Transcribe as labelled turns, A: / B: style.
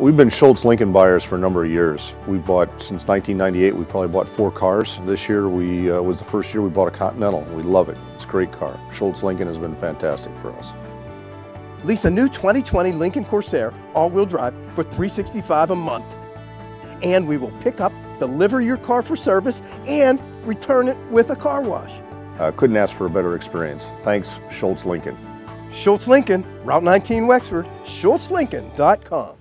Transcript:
A: We've been Shults Lincoln buyers for a number of years. We bought, since 1998, we probably bought four cars. This year we uh, was the first year we bought a Continental. We love it. It's a great car. Shults Lincoln has been fantastic for us.
B: Lease a new 2020 Lincoln Corsair all-wheel drive for 365 a month. And we will pick up, deliver your car for service, and return it with a car wash.
A: Uh, couldn't ask for a better experience. Thanks, Shults Lincoln.
B: Shults Lincoln, Route 19 Wexford, shultslincoln.com.